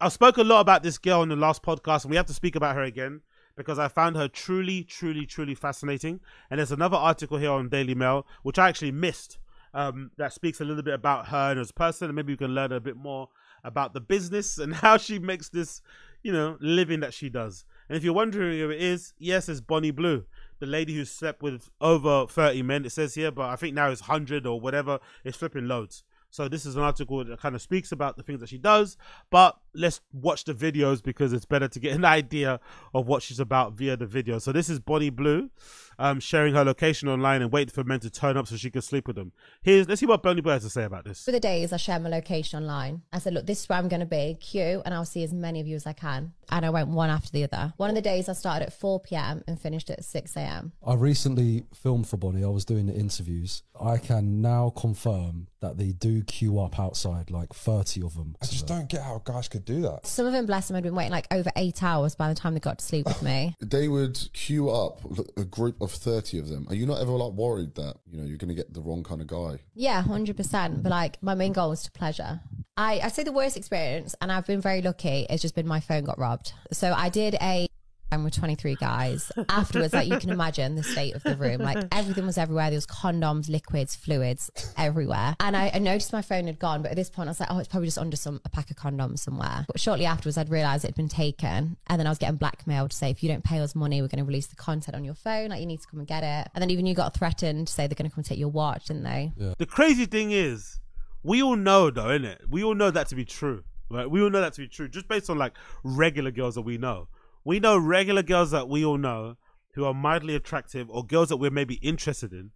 I spoke a lot about this girl in the last podcast, and we have to speak about her again because I found her truly, truly, truly fascinating. And there's another article here on Daily Mail which I actually missed um, that speaks a little bit about her and as a person, and maybe you can learn a bit more about the business and how she makes this, you know, living that she does. And if you're wondering who it is, yes, it's Bonnie Blue, the lady who slept with over 30 men. It says here, but I think now it's 100 or whatever. It's flipping loads. So this is an article that kind of speaks about the things that she does, but let's watch the videos because it's better to get an idea of what she's about via the video. So this is Bonnie Blue, um, sharing her location online and waiting for men to turn up so she can sleep with them. Here's let's see what Bonnie Blue has to say about this. For the days, I share my location online. I said, look, this is where I'm going to be. Queue, and I'll see as many of you as I can. And I went one after the other. One of the days, I started at 4 p.m. and finished at 6 a.m. I recently filmed for Bonnie. I was doing the interviews. I can now confirm that they do queue up outside, like 30 of them. I just don't get how guys could do that. Some of them, bless them, had been waiting like over eight hours by the time they got to sleep with me. They would queue up a group of 30 of them. Are you not ever like worried that, you know, you're going to get the wrong kind of guy? Yeah, 100%. But like, my main goal was to pleasure. I, I say the worst experience, and I've been very lucky, it's just been my phone got robbed. So I did a and with 23 guys. Afterwards, like you can imagine the state of the room. Like everything was everywhere. There was condoms, liquids, fluids everywhere. And I, I, noticed my phone had gone, but at this point I was like, oh, it's probably just under some a pack of condoms somewhere. But shortly afterwards, I'd realized it had been taken. And then I was getting blackmailed to say, if you don't pay us money, we're going to release the content on your phone. Like you need to come and get it. And then even you got threatened to say they're going to come take your watch, didn't they? Yeah. The crazy thing is, we all know though, innit? We all know that to be true. Right? We all know that to be true, just based on like regular girls that we know we know regular girls that we all know who are mildly attractive or girls that we're maybe interested in,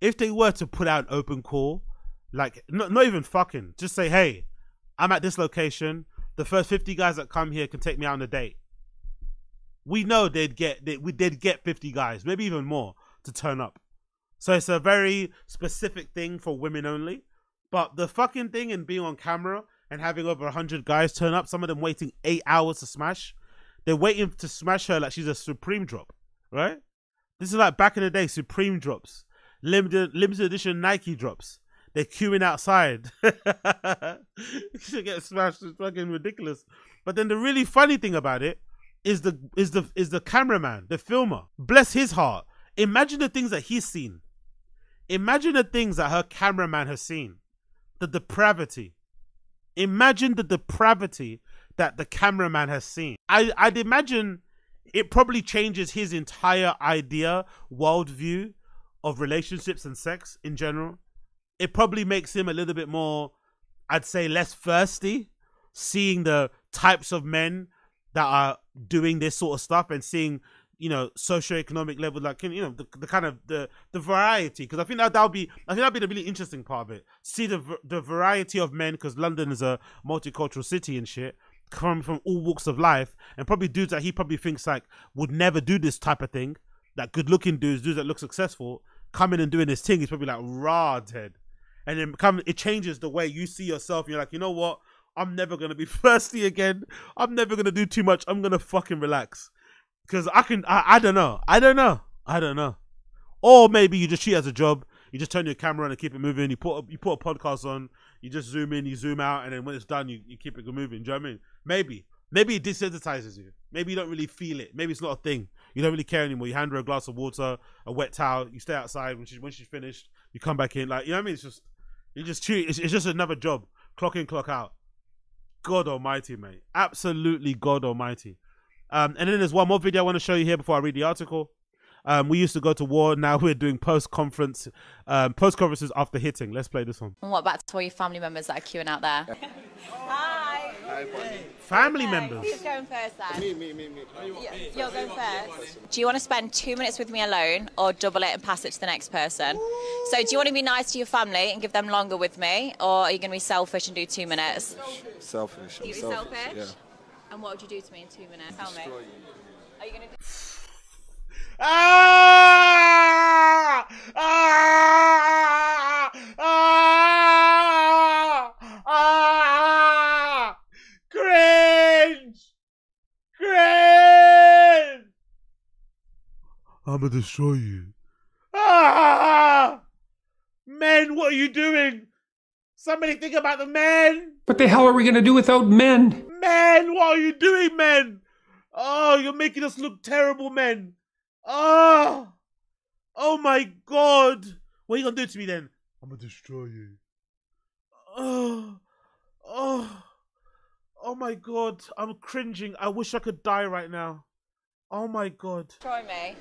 if they were to put out an open call, like not, not even fucking, just say, hey, I'm at this location. The first 50 guys that come here can take me out on a date. We know they'd get they, they'd get 50 guys, maybe even more, to turn up. So it's a very specific thing for women only. But the fucking thing in being on camera and having over 100 guys turn up, some of them waiting eight hours to smash, they're waiting to smash her like she's a Supreme drop, right? This is like back in the day, Supreme drops, limited limited edition Nike drops. They're queuing outside. she get smashed. It's fucking ridiculous. But then the really funny thing about it is the is the is the cameraman, the filmer. Bless his heart. Imagine the things that he's seen. Imagine the things that her cameraman has seen. The depravity. Imagine the depravity that the cameraman has seen. I, I'd imagine it probably changes his entire idea, worldview of relationships and sex in general. It probably makes him a little bit more, I'd say, less thirsty, seeing the types of men that are doing this sort of stuff and seeing you know socioeconomic level like you know the, the kind of the the variety because i think that that'll be i think that'll be the really interesting part of it see the the variety of men because london is a multicultural city and shit coming from all walks of life, and probably dudes that he probably thinks like would never do this type of thing. That good looking dudes, dudes that look successful, coming and doing this thing. He's probably like raw dead, and then come it changes the way you see yourself. You're like, you know what? I'm never gonna be thirsty again. I'm never gonna do too much. I'm gonna fucking relax, because I can. I, I don't know. I don't know. I don't know. Or maybe you just treat it as a job. You just turn your camera on and keep it moving. You put a, you put a podcast on. You just zoom in, you zoom out, and then when it's done, you, you keep it moving. Do you know what I mean? Maybe. Maybe it desensitizes you. Maybe you don't really feel it. Maybe it's not a thing. You don't really care anymore. You hand her a glass of water, a wet towel. You stay outside when she's when she's finished. You come back in. Like you know what I mean? It's just you just treat. It's, it's just another job. Clock in, clock out. God Almighty, mate. Absolutely God Almighty. Um, and then there's one more video I want to show you here before I read the article. Um, we used to go to war. Now we're doing post conference, um, post conferences after hitting. Let's play this one. And what about to all your family members that are queuing out there? Hi. Hi, Family okay. members. Who's going first then? Me, me, me, me. You're going first. Do you want to spend two minutes with me alone or double it and pass it to the next person? So do you want to be nice to your family and give them longer with me or are you going to be selfish and do two minutes? Selfish. You selfish? selfish? Yeah. And what would you do to me in two minutes? Tell me. Are you going to do... Ah! Ah! Ah! Ah! Cringe! Cringe! I'm gonna destroy you. Ah! Men, what are you doing? Somebody think about the men! What the hell are we gonna do without men? Men, what are you doing, men? Oh, you're making us look terrible, men. Oh, oh my God. What are you gonna do to me then? I'm gonna destroy you. Oh, oh, oh my God. I'm cringing. I wish I could die right now. Oh my God. Destroy me.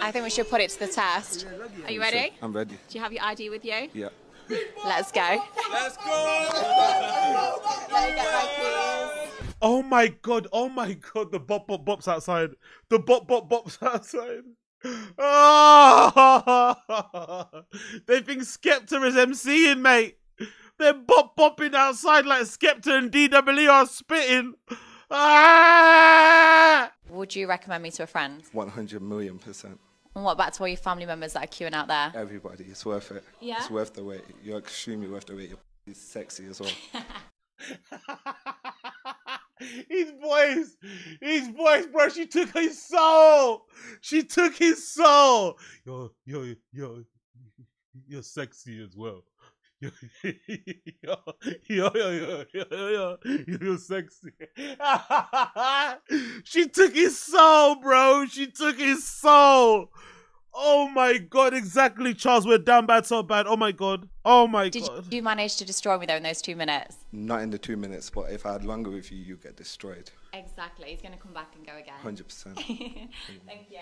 I think we should put it to the test. Are you ready? I'm ready. Do you have your ID with you? Yeah. Let's go. Let's go. Let me get my keys. Oh my god, oh my god, the bop bop bops outside. The bop bop bops outside. Oh, they think Skepta is MCing, mate. They're bop bopping outside like Skepta and JME are spitting. Ah! Would you recommend me to a friend? 100 million percent. And what about to all your family members that are queuing out there? Everybody, it's worth it. Yeah? It's worth the wait. You're extremely worth the wait. You're sexy as well. These boys, these boys, bro. She took his soul. She took his soul. Yo, yo, yo, you're sexy as well. Yo, yo, yo, yo, yo, yo, yo, you're sexy. she took his soul, bro. She took his soul. Oh my god, exactly, Charles. We're down bad, so bad. Oh my god. Oh my Did god. Did you manage to destroy me though in those two minutes? Not in the two minutes, but if I had longer with you, you get destroyed. Exactly. He's going to come back and go again. 100%. Thank you.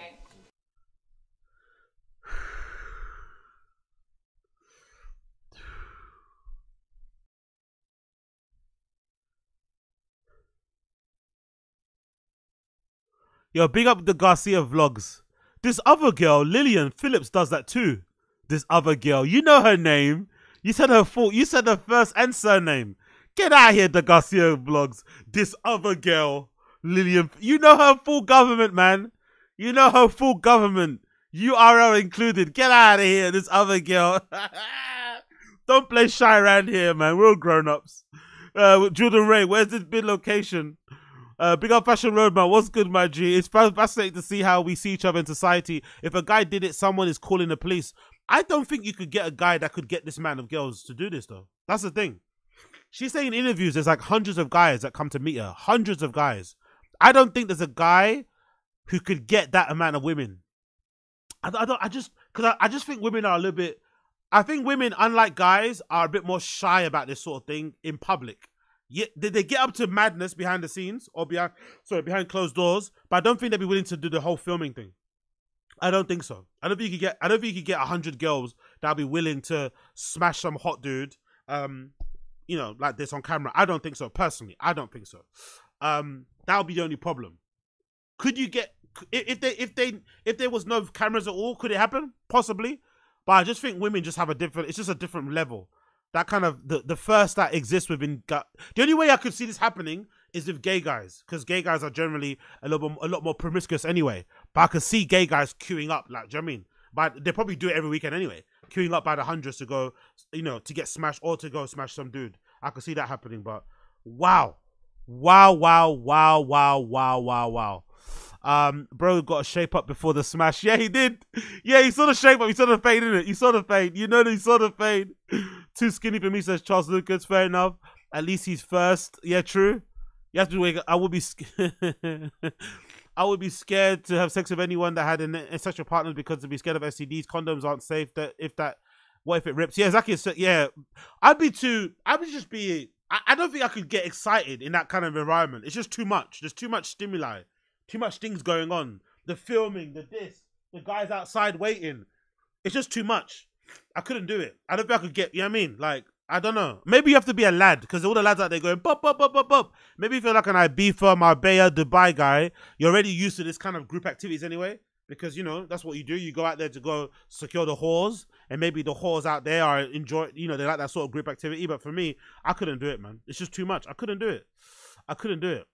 Yo, big up the Garcia vlogs. This other girl, Lillian Phillips, does that too. This other girl, you know her name. You said her full. You said her first and surname. Get out of here, the Garcia vlogs. This other girl, Lillian. You know her full government, man. You know her full government. URL included. Get out of here, this other girl. Don't play shy around here, man. We're all grown ups. Uh, Jordan Ray, where's this bid location? Uh, big up Fashion Roadman. What's good, my G? It's fascinating to see how we see each other in society. If a guy did it, someone is calling the police. I don't think you could get a guy that could get this man of girls to do this, though. That's the thing. She's saying in interviews there's like hundreds of guys that come to meet her. Hundreds of guys. I don't think there's a guy who could get that amount of women. I, I don't. I just because I, I just think women are a little bit. I think women, unlike guys, are a bit more shy about this sort of thing in public. Yeah, they, they get up to madness behind the scenes or behind sorry behind closed doors, but I don't think they'd be willing to do the whole filming thing. I don't think so. I don't think you could get. I don't think you could get hundred girls that'll be willing to smash some hot dude, um, you know, like this on camera. I don't think so. Personally, I don't think so. Um, that would be the only problem. Could you get if they if they if there was no cameras at all? Could it happen? Possibly, but I just think women just have a different. It's just a different level. That kind of the the first that exists within. The only way I could see this happening is with gay guys, because gay guys are generally a little a lot more promiscuous anyway. But I could see gay guys queuing up, like, do you know I mean? But they probably do it every weekend anyway, queuing up by the hundreds to go, you know, to get smashed or to go smash some dude. I could see that happening, but wow, wow, wow, wow, wow, wow, wow, wow. Um, bro got a shape up before the smash. Yeah, he did. Yeah, he saw the shape up. He saw the fade in it. He saw the fade. You know he saw the fade. Too skinny for me, says Charles Lucas. Fair enough. At least he's first. Yeah, true. You have to wake. I would be. I would be scared to have sex with anyone that had an, sexual partner because to be scared of STDs. Condoms aren't safe. That if that, what if it rips? Yeah, exactly. So, yeah, I'd be too. I would just be. I, I don't think I could get excited in that kind of environment. It's just too much. There's too much stimuli, too much things going on. The filming, the this, the guys outside waiting. It's just too much. I couldn't do it. I don't think I could get. You know what I mean? Like I don't know. Maybe you have to be a lad because all the lads out there going pop pop pop pop pop. Maybe if you're like an Ibiza, Marbella, Dubai guy, you're already used to this kind of group activities anyway. Because you know that's what you do. You go out there to go secure the whores, and maybe the whores out there are enjoy. You know they like that sort of group activity. But for me, I couldn't do it, man. It's just too much. I couldn't do it. I couldn't do it.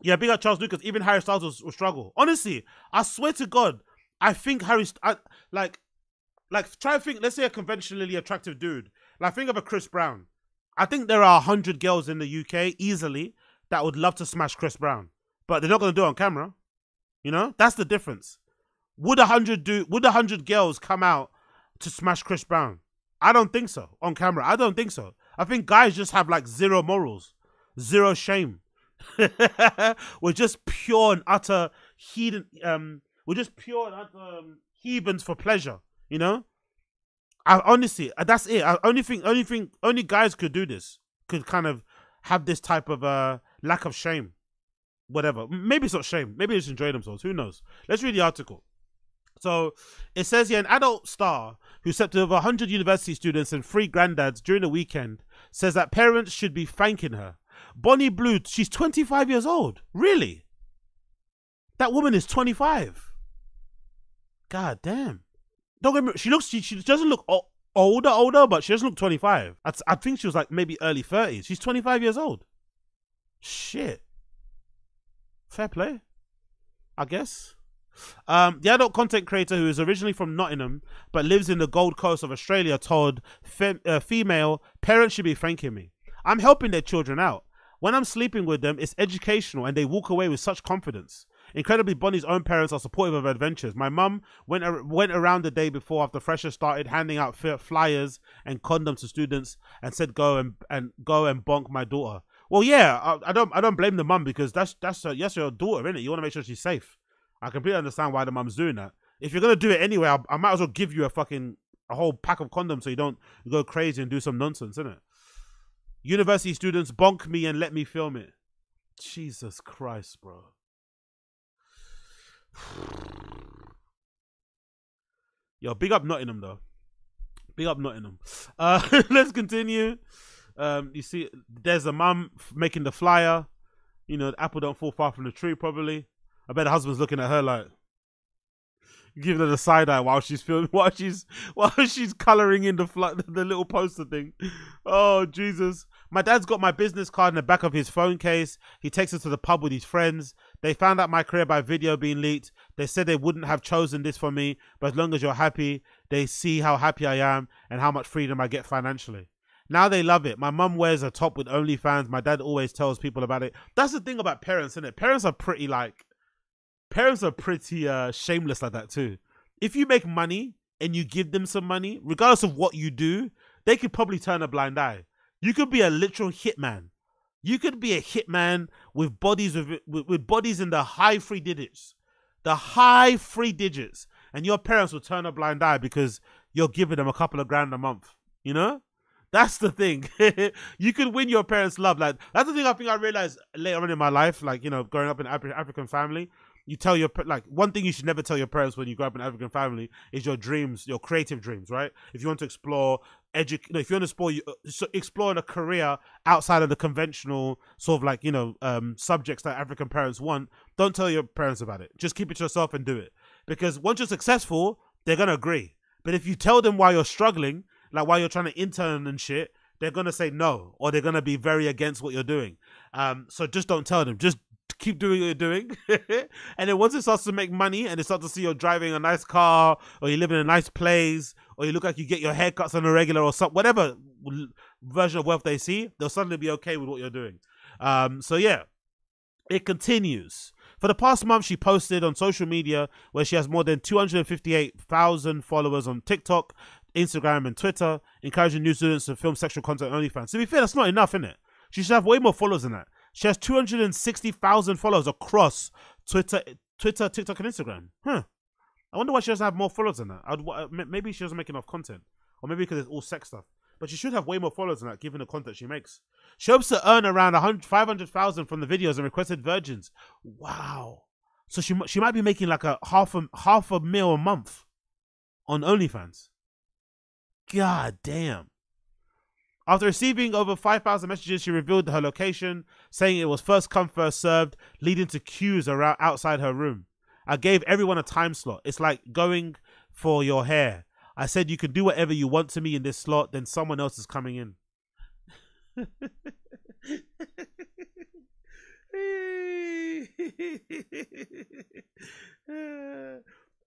Yeah, big up Charles Lucas. Even Harry Styles will, will struggle. Honestly, I swear to God, I think Harry, I, like, like try to think. Let's say a conventionally attractive dude. Like think of a Chris Brown. I think there are hundred girls in the UK easily that would love to smash Chris Brown, but they're not going to do it on camera. You know, that's the difference. Would a hundred do? Would a hundred girls come out to smash Chris Brown? I don't think so on camera. I don't think so. I think guys just have like zero morals, zero shame. we're just pure and utter heathen. Um, we're just pure and utter um, heathens for pleasure. You know. I honestly, uh, that's it. I only think, only think, only guys could do this. Could kind of have this type of uh lack of shame, whatever. Maybe it's not shame. Maybe they just enjoy themselves. Who knows? Let's read the article. So it says here an adult star who slept with over 100 university students and three granddads during the weekend says that parents should be thanking her. Bonnie Blue, she's 25 years old. Really? That woman is 25. God damn. Don't get me. She looks. She, she doesn't look older, older, but she doesn't look 25. I, I think she was like maybe early 30s. She's 25 years old. Shit. Fair play. I guess. Um, the adult content creator who is originally from Nottingham but lives in the Gold Coast of Australia told fem- uh, female parents should be thanking me. I'm helping their children out. When I'm sleeping with them, it's educational and they walk away with such confidence. Incredibly, Bonnie's own parents are supportive of adventures. My mum went ar- went around the day before after Fresher started, handing out flyers and condoms to students, and said, "Go and and go and bonk my daughter." Well, yeah, I, I don't I don't blame the mum because that's that's her, yes your daughter, innit? You want to make sure she's safe. I completely understand why the mum's doing that. If you're gonna do it anyway, I, I might as well give you a fucking a whole pack of condoms so you don't go crazy and do some nonsense, isn't it? University students bonk me and let me film it. Jesus Christ, bro. Yo, big up Nottingham though. Big up Nottingham. Uh, let's continue. Um, you see, there's a mum making the flyer. You know, apple don't fall far from the tree. Probably. I bet the husband's looking at her like, giving her the side eye while she's filming, while she's while she's coloring in the fly, the little poster thing. Oh Jesus! My dad's got my business card in the back of his phone case. He takes us to the pub with his friends. They found out my career by video being leaked. They said they wouldn't have chosen this for me, but as long as you're happy, they see how happy I am and how much freedom I get financially. Now they love it. My mum wears a top with OnlyFans. My dad always tells people about it. That's the thing about parents, isn't it? Parents are pretty like parents are pretty uh shameless like that too. If you make money and you give them some money, regardless of what you do, they could probably turn a blind eye. You could be a literal hitman. You could be a hitman with bodies with, with, with bodies in the high three digits, the high three digits, and your parents will turn a blind eye because you're giving them a couple of grand a month. You know, that's the thing. you could win your parents' love. Like that's the thing. I think I realized later on in my life, like you know, growing up in an African family. You tell your like one thing you should never tell your parents when you grow up in an African family is your dreams, your creative dreams, right? If you want to explore edu- no, if you want to explore you uh, explore a career outside of the conventional sort of like you know um subjects that African parents want, don't tell your parents about it. Just keep it to yourself and do it because once you're successful, they're gonna agree. But if you tell them while you're struggling, like while you're trying to intern and shit, they're gonna say no, or they're gonna be very against what you're doing. Um, so just don't tell them. Just keep doing what you're doing, and then once it starts to make money, and they start to see you're driving a nice car, or you live in a nice place, or you look like you get your haircuts on a regular, or some whatever version of wealth they see, they'll suddenly be okay with what you're doing. Um, so yeah, it continues. For the past month, she posted on social media where she has more than 258,000 followers on TikTok, Instagram, and Twitter, encouraging new students to film sexual content on OnlyFans. To be fair, that's not enough, is it? She should have way more followers than that. She has 260,000 followers across Twitter, Twitter, TikTok, and Instagram. Huh. I wonder why she doesn't have more followers than that. I'd, uh, maybe she doesn't make enough content, or maybe because it's all sex stuff. But she should have way more followers than that, given the content she makes. She hopes to earn around 100 500,000 from the videos and requested virgins. Wow. So she she might be making like a half a half a mil a month on OnlyFans. God damn. After receiving over 5,000 messages, she revealed her location, saying it was first come, first served, leading to queues around outside her room. I gave everyone a time slot. It's like going for your hair. I said you can do whatever you want to me in this slot, then someone else is coming in.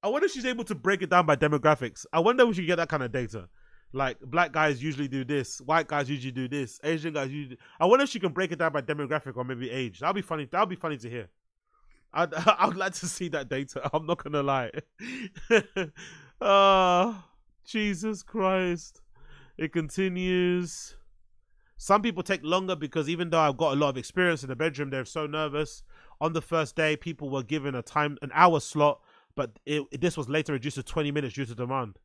I wonder if she's able to break it down by demographics. I wonder if we should get that kind of data. Like black guys usually do this, white guys usually do this, Asian guys usually. I wonder if she can break it down by demographic or maybe age. That'll be funny. That'll be funny to hear. I'd I'd like to see that data. I'm not gonna lie. oh, Jesus Christ! It continues. Some people take longer because even though I've got a lot of experience in the bedroom, they're so nervous. On the first day, people were given a time, an hour slot, but it, this was later reduced to 20 minutes due to demand.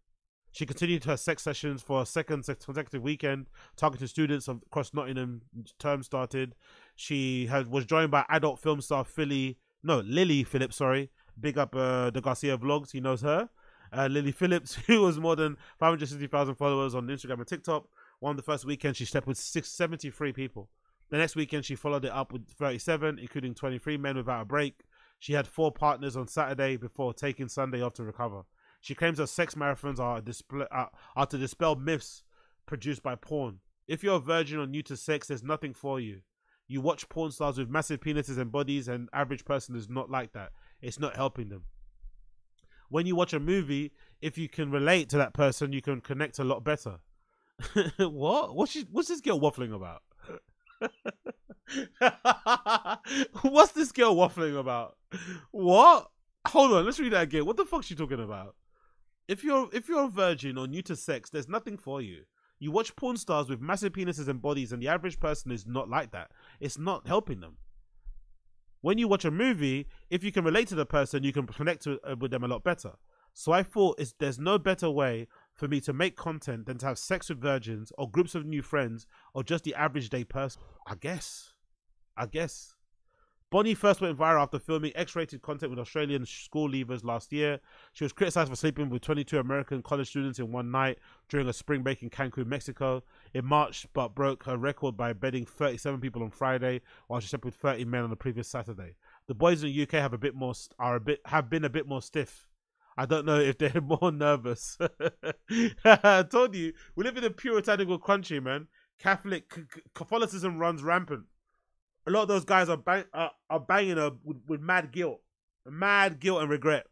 She continued her sex sessions for a second consecutive weekend, targeting students of- across Nottingham. Term started. She had was joined by adult film star Philly, no Lily Phillips. Sorry, big up uh, the Garcia vlogs. He knows her. Uh, Lily Phillips, who was more than 560,000 followers on Instagram and TikTok. Of the first weekends, she slept with six, 73 people. The next weekend, she followed it up with 37, including 23 men without a break. She had four partners on Saturday before taking Sunday off to recover. She claims her sex marathons are, display, are, are to dispel myths produced by porn. If you're a virgin or new to sex, there's nothing for you. You watch porn stars with massive penises and bodies, and average person is not like that. It's not helping them. When you watch a movie, if you can relate to that person, you can connect a lot better. what? What's she, what's this girl waffling about? what's this girl waffling about? What? Hold on, let's read that again. What the fuck's she talking about? If you're if you're a virgin or new to sex, there's nothing for you. You watch porn stars with massive penises and bodies, and the average person is not like that. It's not helping them. When you watch a movie, if you can relate to the person, you can connect to, uh, with them a lot better. So I thought there's no better way for me to make content than to have sex with virgins or groups of new friends or just the average day person. I guess. I guess. Bonnie first went viral after filming X-rated content with Australian school leavers last year. She was criticized for sleeping with 22 American college students in one night during a spring break in Cancun, Mexico. In March, but broke her record by bedding 37 people on Friday, while she slept with 30 men on the previous Saturday. The boys in the UK have a bit more are a bit have been a bit more stiff. I don't know if they're more nervous. I told you we live in a puritanical country, man. Catholic Catholicism runs rampant a lot of those guys are bang, are, are banging her with, with mad guilt, mad guilt and regret.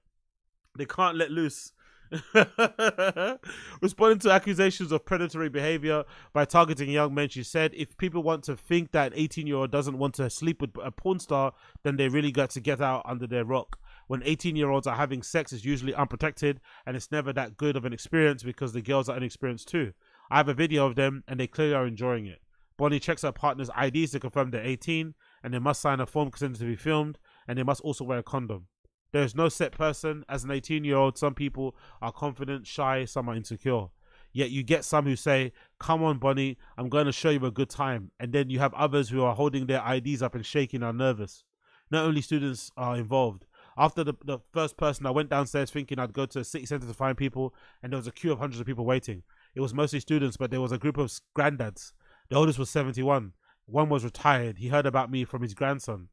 They can't let loose. Responding to accusations of predatory behavior by targeting young men, she said, "If people want to think that an 18-year-old doesn't want to sleep with a porn star, then they really got to get out under their rock." When 18-year-olds are having sex, it's usually unprotected, and it's never that good of an experience because the girls are inexperienced too. I have a video of them, and they clearly are enjoying it. Bonnie checks her partner's IDs to confirm they're 18, and they must sign a form consenting to be filmed, and they must also wear a condom. There is no set person. As an 18 year old, some people are confident, shy, some are insecure. Yet you get some who say, Come on, Bonnie, I'm going to show you a good time. And then you have others who are holding their IDs up and shaking are nervous. Not only students are involved. After the, the first person, I went downstairs thinking I'd go to a city centre to find people, and there was a queue of hundreds of people waiting. It was mostly students, but there was a group of granddads. The oldest was 71. One was retired. He heard about me from his grandson.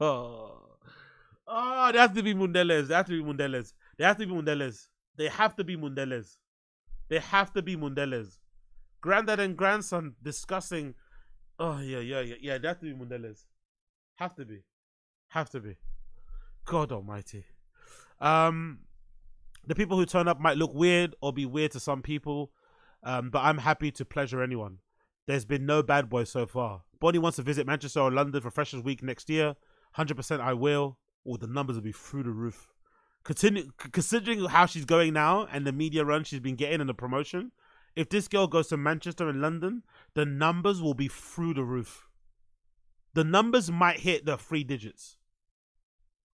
oh, they have to be Mundeles. They have to be Mundeles. They have to be Mundeles. They have to be Mundeles. They have to be Mundeles. Granddad and grandson discussing. Oh, yeah, yeah, yeah. Yeah, they have to be Mundeles. Have to be. Have to be. God almighty. Um, the people who turn up might look weird or be weird to some people, um, but I'm happy to pleasure anyone. There's been no bad boys so far. Bonnie wants to visit Manchester or London for Freshers Week next year. 100% I will. Or the numbers will be through the roof. Continue, considering how she's going now and the media run she's been getting and the promotion, if this girl goes to Manchester and London, the numbers will be through the roof. The numbers might hit the three digits.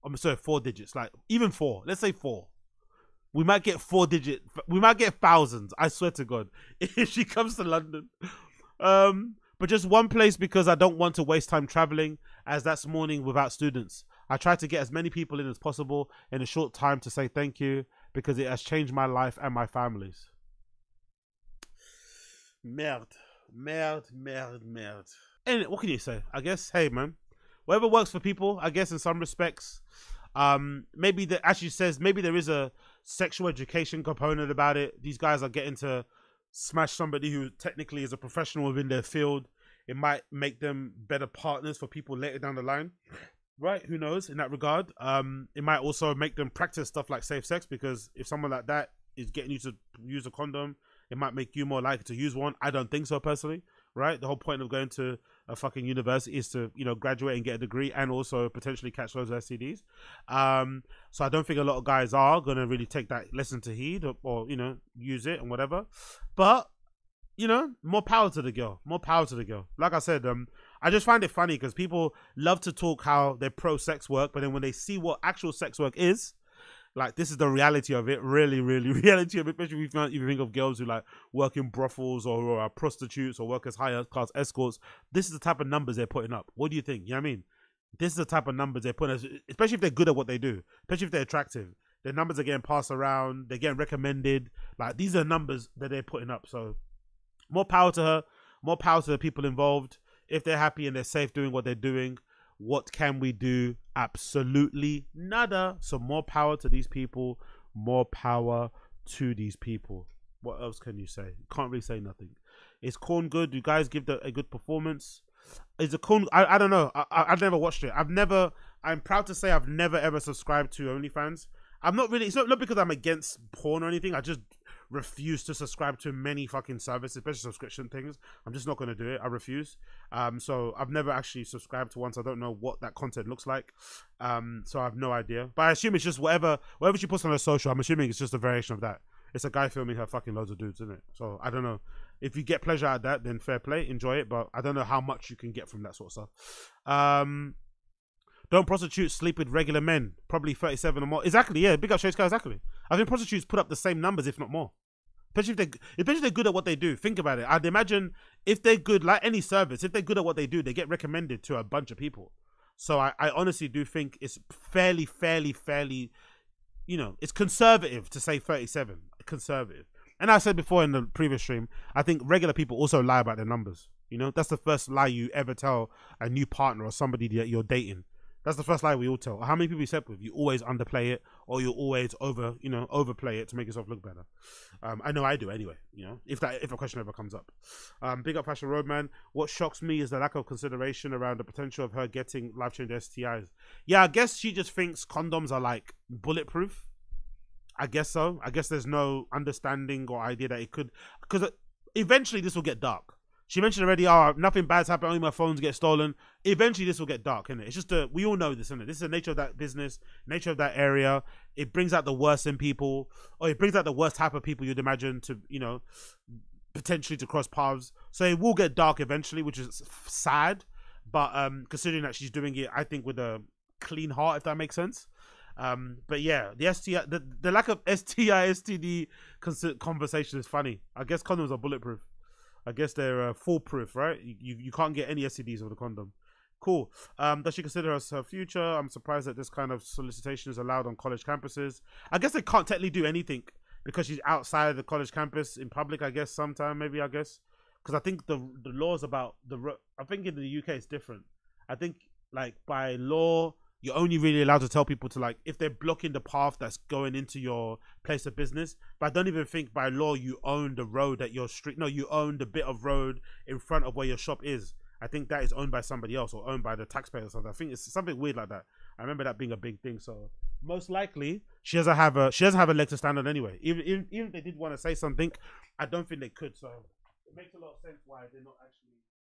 I'm sorry, four digits. Like even four. Let's say four. We might get four digit. We might get thousands. I swear to God, if she comes to London. Um, but just one place because I don't want to waste time traveling, as that's morning without students. I try to get as many people in as possible in a short time to say thank you because it has changed my life and my family's. Merde, merde, merde, merde. And what can you say? I guess, hey man, whatever works for people. I guess in some respects, um, maybe the as she says, maybe there is a sexual education component about it. These guys are getting to smash somebody who technically is a professional within their field. It might make them better partners for people later down the line. Right, who knows in that regard? Um, it might also make them practice stuff like safe sex because if someone like that is getting you to use a condom, it might make you more likely to use one. I don't think so personally, right? The whole point of going to a fucking university is to, you know, graduate and get a degree and also potentially catch of STDs. Um, so I don't think a lot of guys are gonna really take that lesson to heed or, or you know, use it and whatever. But you know, more power to the girl. More power to the girl. Like I said, um, I just find it funny because people love to talk how they're pro sex work, but then when they see what actual sex work is, like this is the reality of it. Really, really reality of it. Especially if you, think of girls who like work in brothels or, or are prostitutes or work as higher class escorts. This is the type of numbers they're putting up. What do you think? You know what I mean? This is the type of numbers they're putting, especially if they're good at what they do, especially if they're attractive. Their numbers are getting passed around. They're getting recommended. Like these are numbers that they're putting up. So more power to her. More power to the people involved. If they're happy and they're safe doing what they're doing, what can we do? Absolutely nada. So more power to these people. More power to these people. What else can you say? Can't really say nothing. Is Corn good? You guys give the, a good performance? Is the Corn? I, I don't know. I, I I've never watched it. I've never. I'm proud to say I've never ever subscribed to OnlyFans. I'm not really. It's not, not because I'm against porn or anything. I just refuse to subscribe to many fucking services, especially subscription things. I'm just not going to do it. I refuse. Um, so I've never actually subscribed to one. So I don't know what that content looks like. Um, so I have no idea. But I assume it's just whatever whatever she puts on her social. I'm assuming it's just a variation of that. It's a guy filming her fucking loads of dudes, isn't it? So I don't know. If you get pleasure out of that, then fair play, enjoy it. But I don't know how much you can get from that sort of stuff. Um, don't prostitute sleep with regular men? Probably 37 or more. Exactly, yeah. Big up Shades Guy, exactly. I think prostitutes put up the same numbers, if not more. Especially if they especially if they're good at what they do. Think about it. I'd imagine if they're good, like any service, if they're good at what they do, they get recommended to a bunch of people. So I, I honestly do think it's fairly, fairly, fairly, you know, it's conservative to say 37. Conservative. And I said before in the previous stream, I think regular people also lie about their numbers. You know, that's the first lie you ever tell a new partner or somebody that you're dating. That's the first lie we all tell. How many people you slept with? You always underplay it, or you always over, you know, overplay it to make yourself look better. Um, I know I do anyway. You know, if that if a question ever comes up. Um, big up Fashion Roadman. What shocks me is the lack of consideration around the potential of her getting life changing STIs. Yeah, I guess she just thinks condoms are like bulletproof. I guess so. I guess there's no understanding or idea that it could, because eventually this will get dark. She mentioned already, oh, nothing bad's happened, only my phones get stolen. Eventually, this will get dark, innit? It's just a, we all know this, innit? This is the nature of that business, nature of that area. It brings out the worst in people, or it brings out the worst type of people you'd imagine to, you know, potentially to cross paths. So it will get dark eventually, which is sad. But um, considering that she's doing it, I think with a clean heart, if that makes sense. Um, but yeah, the STI, the, the lack of STI, STD conversation is funny. I guess condoms are bulletproof. I guess they're uh, foolproof, right? You, you can't get any STDs with a condom. Cool. Um, does she consider us her future? I'm surprised that this kind of solicitation is allowed on college campuses. I guess they can't technically do anything because she's outside the college campus in public. I guess sometime maybe I guess because I think the the laws about the I think in the UK it's different. I think like by law you're only really allowed to tell people to like if they're blocking the path that's going into your place of business. But I don't even think by law you own the road that your street. No, you own the bit of road in front of where your shop is. I think that is owned by somebody else or owned by the taxpayer or something. I think it's something weird like that. I remember that being a big thing. So most likely she doesn't have a she doesn't have a leg to stand on anyway. Even even, even if they did want to say something, I don't think they could. So it makes a lot of sense why they're not actually